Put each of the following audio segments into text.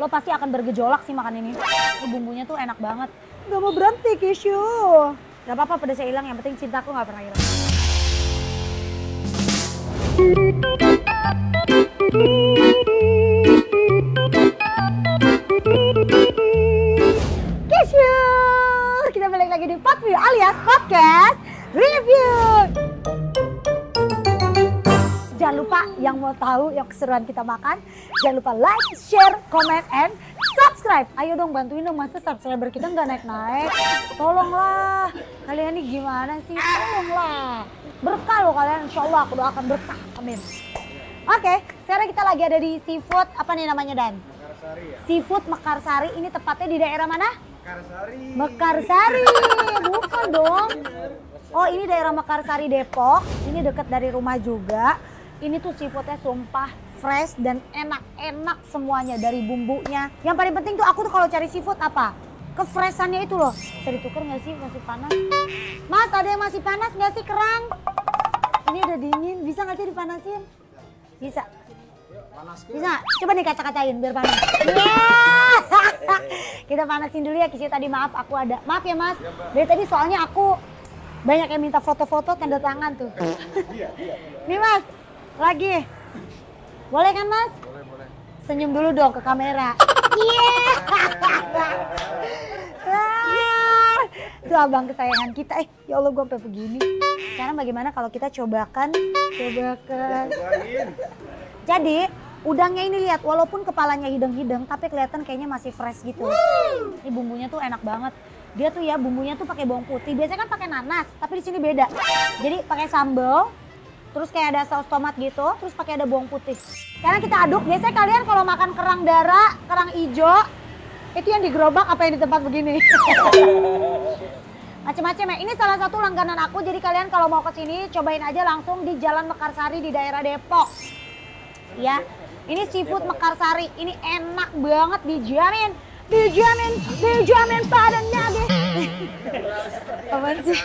lo pasti akan bergejolak sih makan ini. Ini bumbunya tuh enak banget. Gak mau berhenti Kishu. Gak apa-apa pedasnya hilang, yang penting cintaku gak pernah hilang. Kishu! Kita balik lagi di Potview alias Podcast Yang mau tahu yang keseruan kita makan, jangan lupa like, share, comment, and subscribe. Ayo dong bantuin dong masa subscriber kita nggak naik-naik. Tolonglah, kalian ini gimana sih? Tolonglah. Berkah loh kalian, insya Allah aku doakan berkah. Amin. Oke, sekarang kita lagi ada di seafood, apa nih namanya Dan? Mekarsari ya? Seafood Mekarsari, ini tepatnya di daerah mana? Mekarsari. Mekarsari, bukan dong. Oh ini daerah Mekarsari Depok, ini dekat dari rumah juga. Ini tuh seafoodnya sumpah fresh dan enak-enak semuanya dari bumbunya. Yang paling penting tuh aku tuh kalau cari seafood apa? Kefreshannya itu loh. Bisa ditukar nggak sih masih panas? Mas ada yang masih panas nggak sih kerang? Ini udah dingin, bisa nggak sih dipanasin? Bisa. Bisa, coba nih kaca-kacain biar panas. Kita panasin dulu ya Kisi tadi maaf aku ada. Maaf ya Mas. Dari tadi soalnya aku banyak yang minta foto-foto tanda tangan tuh. Nih Mas, lagi. Boleh kan Mas? Boleh, boleh. Senyum dulu dong ke kamera. Iya. Ah, Itu abang kesayangan kita. Eh, ya Allah gue sampai begini. Sekarang bagaimana kalau kita cobakan, cobakan. Jadi udangnya ini lihat walaupun kepalanya hidang-hidang tapi kelihatan kayaknya masih fresh gitu. Ini bumbunya tuh enak banget. Dia tuh ya bumbunya tuh pakai bawang putih. Biasanya kan pakai nanas, tapi di sini beda. Jadi pakai sambal, terus kayak ada saus tomat gitu, terus pakai ada bawang putih. Sekarang kita aduk. Biasanya kalian kalau makan kerang darah, kerang ijo, itu yang di gerobak apa yang di tempat begini? Macem-macem ya. Ini salah satu langganan aku. Jadi kalian kalau mau ke sini cobain aja langsung di Jalan Mekarsari di daerah Depok. Ya, ini seafood Mekarsari. Ini enak banget dijamin. Dijamin, dijamin padanya deh. Apaan sih?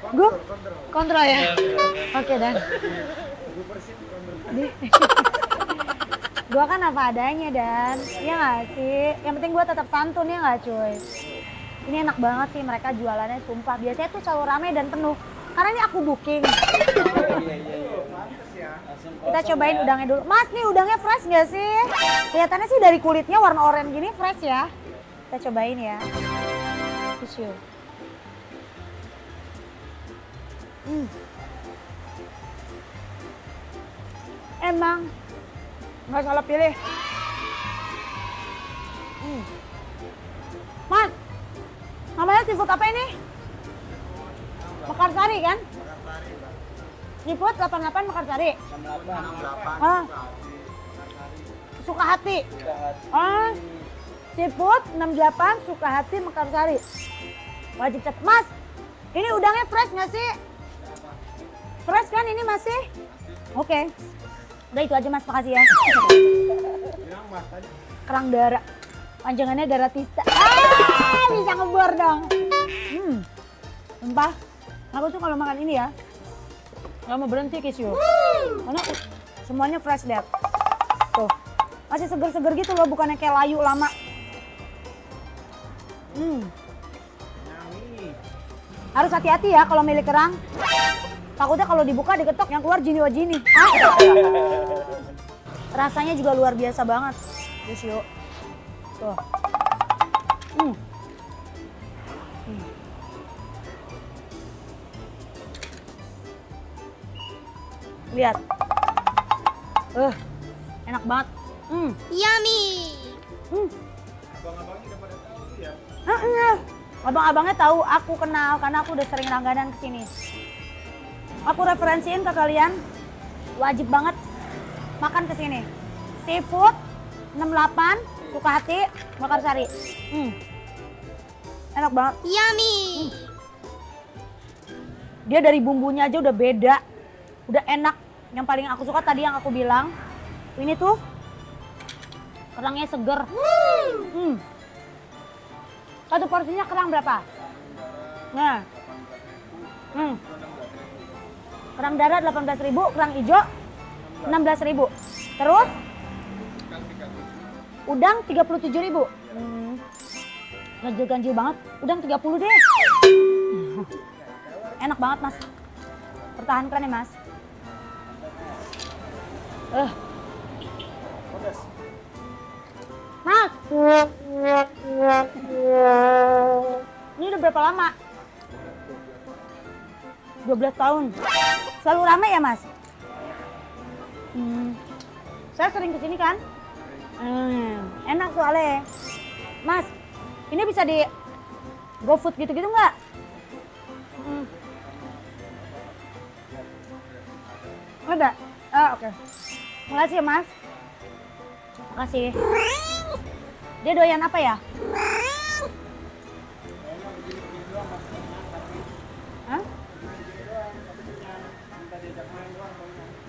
Gue kontrol ya? Oke dan. Gua kan apa adanya dan, ya nggak sih? Yang penting gua tetap santun ya nggak cuy? Ini enak banget sih mereka jualannya sumpah. Biasanya tuh selalu ramai dan penuh. Karena ini aku booking. Kita cobain udangnya dulu. Mas nih udangnya fresh nggak sih? Kelihatannya sih dari kulitnya warna oranye gini fresh ya. Kita cobain ya. Tisu. Hmm. Emang nggak salah pilih. Hmm. Mas, namanya seafood apa ini? Mekarsari kan? Mekarsari, Mbak. Seafood 88 Mekarsari. 68. Ah. Suka hati. Ah, seafood 68 suka hati Mekarsari. Wajib cat. Mas, ini udangnya fresh nggak sih? Fresh kan ini masih? Oke. Udah itu aja mas, makasih ya. Kerang darah. Panjangannya darah tista. Ah, bisa ngebor dong. Hmm. Sumpah, aku tuh kalau makan ini ya, nggak mau berhenti Kisyu. Karena semuanya fresh lihat. Tuh, masih seger-seger gitu loh, bukannya kayak layu lama. Hmm. Harus hati-hati ya kalau milik kerang. Takutnya kalau dibuka diketok yang keluar jini wajini. Ah. Rasanya juga luar biasa banget. Yuk. Tuh. Hmm. Hmm. Lihat. Eh, enak banget. Hmm. Yummy. Hmm. Abang-abangnya udah pada tahu ya. Heeh. Abang-abangnya tahu aku kenal karena aku udah sering langganan ke sini. Aku referensiin ke kalian, wajib banget makan ke sini. Seafood 68 Sukahati Mekarsari. Hmm. Enak banget. Yummy. Dia dari bumbunya aja udah beda. Udah enak. Yang paling aku suka tadi yang aku bilang, ini tuh kerangnya seger. Hmm. Satu porsinya kerang berapa? Nah. Hmm. Kerang darah 18.000, kerang hijau 16.000. Terus Udang 37.000 ribu. Hmm. Ganjil-ganjil banget. Udang 30 deh. Enak banget mas. Pertahankan ya mas. Eh. Mas. Ini udah berapa lama? 12 tahun. Selalu ramai ya mas? Hmm. Saya sering ke sini kan? Hmm. Enak soalnya. Mas, ini bisa di GoFood gitu-gitu nggak? Hmm. Ada? Ah, oke. Makasih ya, Mas. Makasih. Dia doyan apa ya?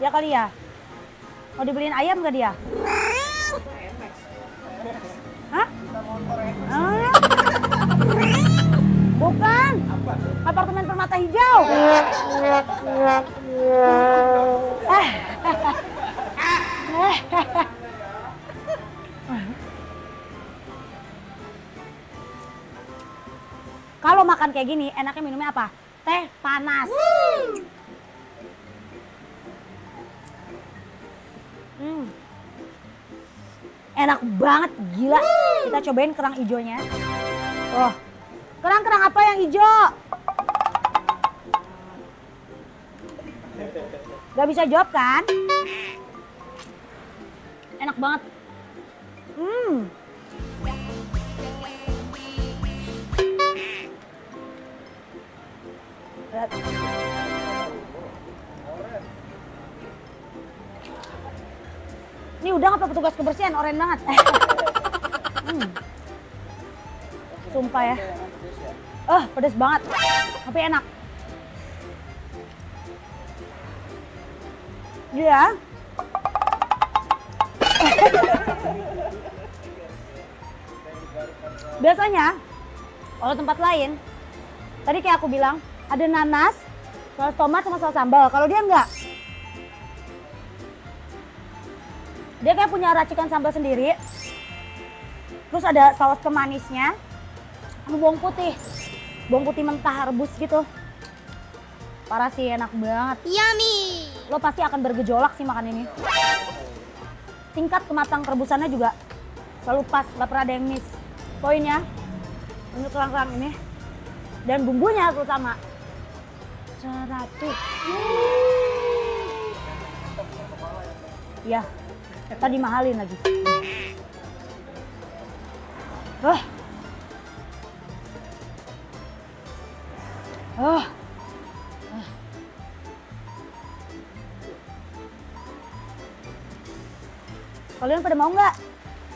Ya kali ya? Mau dibeliin ayam nggak dia? Hah? Ah. Bukan. Apartemen permata hijau. Eh. Kalau makan kayak gini, enaknya minumnya apa? Teh panas. Enak banget, gila. Kita cobain kerang hijaunya. Oh, kerang-kerang apa yang hijau? Gak bisa jawab kan? Enak banget. Hmm. Lihat. Ini udah apa petugas kebersihan? Oren banget. hmm. Sumpah ya. Ah, pedes banget. Tapi enak. Iya. Biasanya kalau tempat lain, tadi kayak aku bilang, ada nanas, saus tomat sama saus sambal. Kalau dia enggak. Dia kayak punya racikan sambal sendiri. Terus ada saus pemanisnya. Sama bawang putih. Bawang putih mentah rebus gitu. Parah sih enak banget. Yummy. Lo pasti akan bergejolak sih makan ini. Tingkat kematang rebusannya juga selalu pas, gak pernah ada yang miss. Poinnya untuk kerang-kerang ini dan bumbunya terutama 100. Ya, tadi mahalin lagi. Ah. Ah. Kalian pada mau nggak?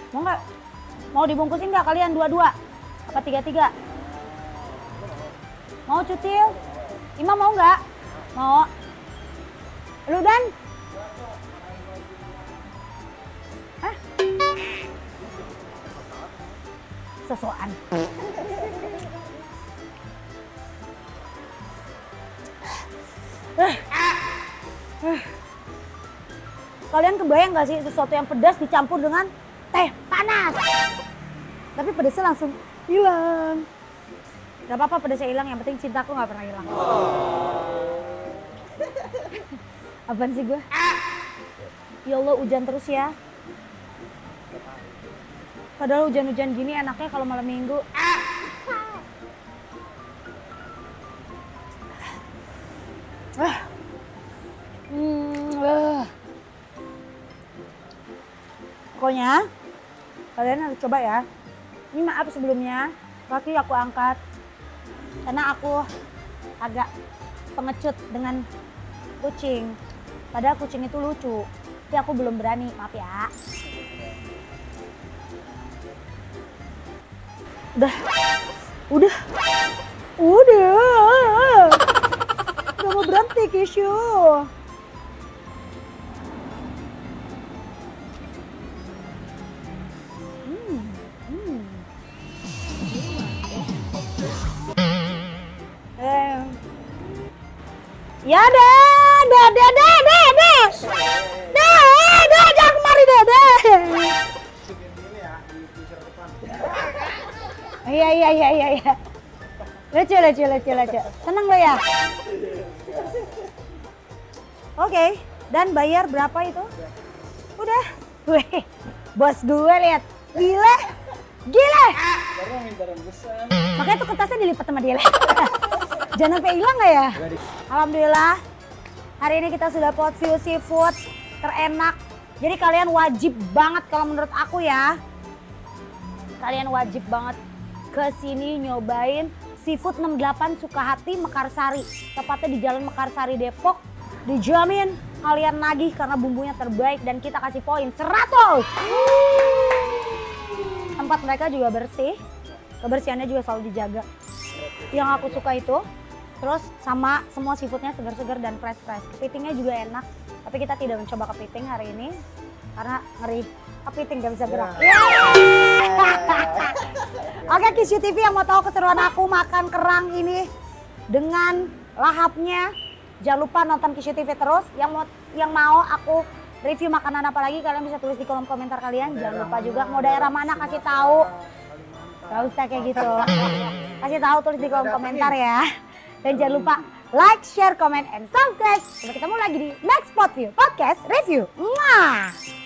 Mau nggak? Mau dibungkusin nggak kalian dua-dua? Apa tiga-tiga? Mau cutil? Ima mau nggak? Mau. Lu dan? Sesuaan. Kalian kebayang gak sih sesuatu yang pedas dicampur dengan teh panas? Tapi pedasnya langsung hilang. Gak apa-apa pedasnya hilang, yang penting cintaku gak pernah hilang. Apaan sih gue? Ya Allah hujan terus ya. Padahal hujan-hujan gini enaknya kalau malam minggu. Ah. Hmm, ah. Pokoknya kalian harus coba ya. Ini maaf sebelumnya, kaki aku angkat karena aku agak pengecut dengan kucing. Padahal kucing itu lucu, tapi aku belum berani, maaf ya. Udah, udah, udah. Gak mau berhenti, Kishu. Hmm, hmm. Eh. Ya deh, deh, deh, deh, deh. Iya iya iya iya iya. Lucu lucu lucu lucu. Seneng lo ya? Oke, dan bayar berapa itu? Udah. Wih, bos gue lihat. Gila. Gila. Makanya tuh kertasnya dilipat sama dia. Jangan sampai hilang nggak ya? Alhamdulillah. Hari ini kita sudah pot view seafood terenak. Jadi kalian wajib banget kalau menurut aku ya. Kalian wajib banget ke sini nyobain seafood 68 Sukahati Mekarsari. Tepatnya di Jalan Mekarsari Depok. Dijamin kalian nagih karena bumbunya terbaik dan kita kasih poin 100. Tempat mereka juga bersih. Kebersihannya juga selalu dijaga. Yang aku suka itu Terus sama semua seafoodnya segar-segar dan fresh-fresh. Kepitingnya juga enak. Tapi kita tidak mencoba kepiting hari ini karena ngeri kepiting gak bisa gerak. Oke Kisyu TV yang mau tahu keseruan aku makan kerang ini dengan lahapnya, jangan lupa nonton Kisyu TV terus. Yang mau yang mau aku review makanan apa lagi kalian bisa tulis di kolom komentar kalian. Jangan lupa juga mau daerah mana kasih tahu. Gak usah kayak gitu. Kasih tahu tulis di kolom komentar ya. Dan jangan lupa like, share, comment, and subscribe. Sampai ketemu lagi di next Spot View Podcast Review. Mwah!